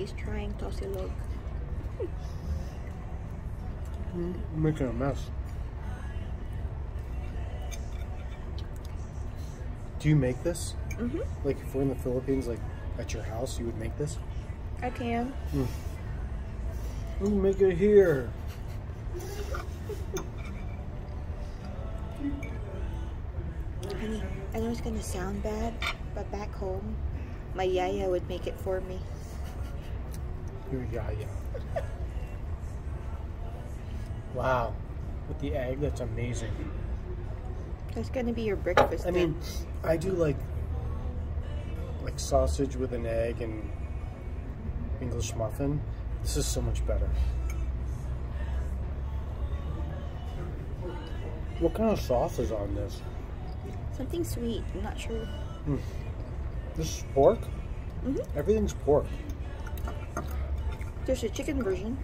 He's trying tocilog. I'm making a mess. Do you make this? Mm-hmm. Like if we're in the Philippines, like at your house, you would make this? I can. Ooh, make it here. I know it's gonna sound bad, but back home, my yaya would make it for me. Your yaya. wow. With the egg, that's amazing. That's gonna be your breakfast. I mean. I do like like sausage with an egg and English muffin. This is so much better. What kind of sauce is on this? something sweet. I'm not sure. This is pork? Mhm. Everything's pork. There's a chicken version.